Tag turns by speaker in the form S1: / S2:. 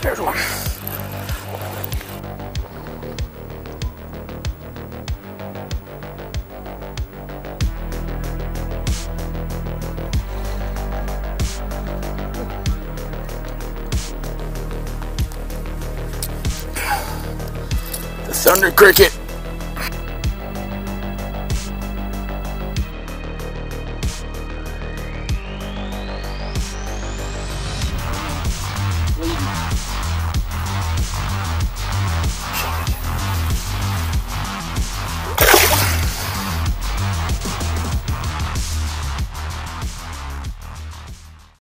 S1: There's one. The thunder cricket